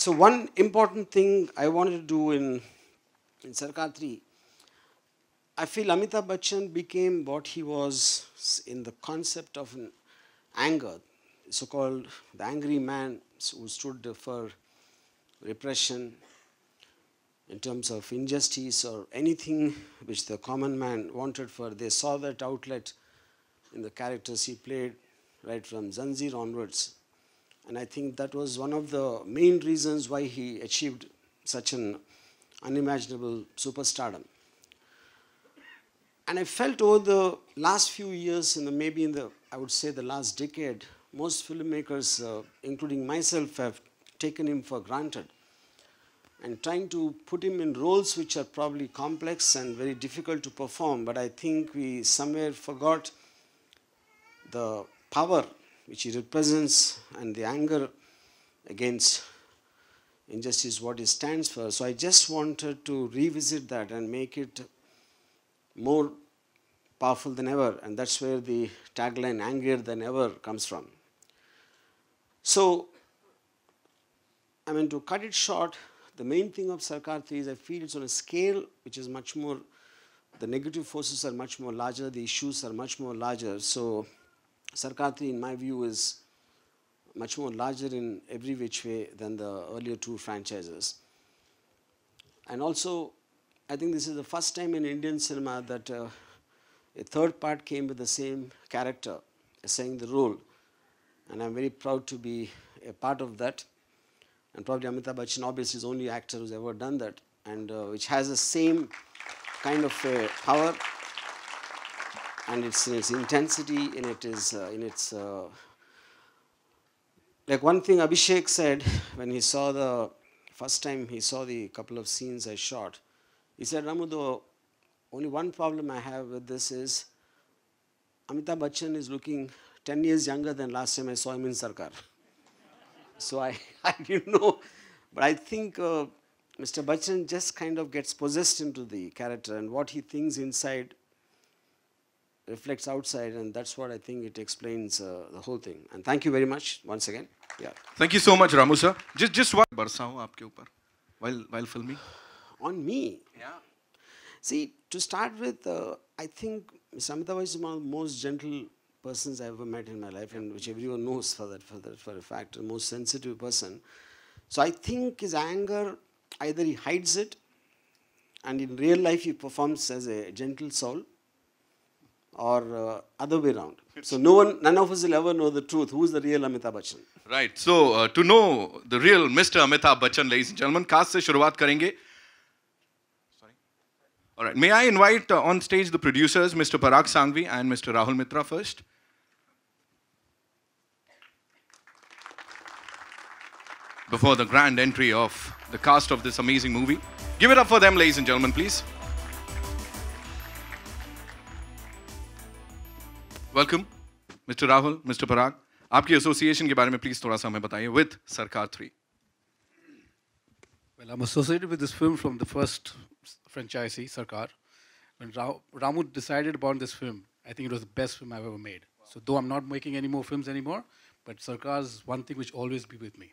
So one important thing I wanted to do in in Sarkar 3, I feel Amitabh Bachchan became what he was in the concept of an anger, so-called the angry man who stood for repression in terms of injustice or anything which the common man wanted for. They saw that outlet in the characters he played right from Zanjeer onwards. And I think that was one of the main reasons why he achieved such an unimaginable superstardom. And I felt over the last few years, in the, maybe in the, I would say the last decade, most filmmakers, uh, including myself, have taken him for granted and trying to put him in roles which are probably complex and very difficult to perform. But I think we somewhere forgot the power which he represents and the anger against injustice, what he stands for. So I just wanted to revisit that and make it more powerful than ever. And that's where the tagline, angrier than ever, comes from. So, I mean, to cut it short, the main thing of Sarkar 3 is I feel it's on a scale which is much more, the negative forces are much more larger, the issues are much more larger. So Sarkar 3 in my view is much more larger in every which way than the earlier two franchises. And also, I think this is the first time in Indian cinema that uh, a third part came with the same character, saying the role. And I'm very proud to be a part of that and probably Amitabh Bachchan obviously is the only actor who's ever done that, and uh, which has the same kind of uh, power, and it's in its intensity, in it is uh, in its uh, like one thing Abhishek said when he saw the first time he saw the couple of scenes I shot, he said, Ramu, the only one problem I have with this is Amitabh Bachchan is looking 10 years younger than last time I saw him in Sarkar. So I, I didn't know, but I think uh, Mr. Bachchan just kind of gets possessed into the character and what he thinks inside reflects outside, and that's what I think it explains uh, the whole thing. And thank you very much once again. Yeah. Thank you so much, Ramu sir. Just just one barsa ho aapke upar while while filming. On me. Yeah. See, to start with, uh, I think Samitha is one of the most gentle persons I ever met in my life, and which everyone knows for that for that for a fact, the most sensitive person. So I think his anger either he hides it, and in real life he performs as a gentle soul or uh, other way around. So no one, none of us will ever know the truth. Who is the real Amitabh Bachchan? Right. So uh, to know the real Mr. Amitabh Bachchan, ladies and gentlemen, cast से शुरुआत Sorry. All right. May I invite uh, on stage the producers, Mr. Parag Sanghvi and Mr. Rahul Mitra first. Before the grand entry of the cast of this amazing movie. Give it up for them, ladies and gentlemen, please. Welcome mister Rahul mister Parag आपकी association के बारे में please थोड़ा सा हमें बताइए with Sarkar three well I am associated with this film from the first franchise Sarkar when Ramu decided about this film I think it was the best film I have ever made so though I am not making any more films anymore but Sarkar is one thing which always be with me